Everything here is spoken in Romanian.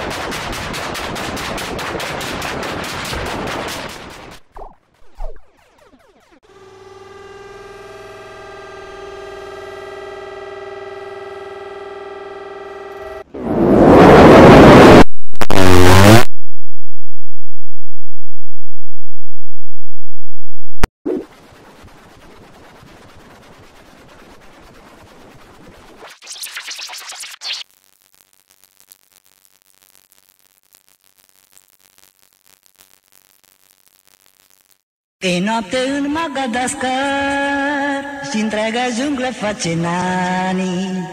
you E noapte în Magadascar și întreaga junglă face nani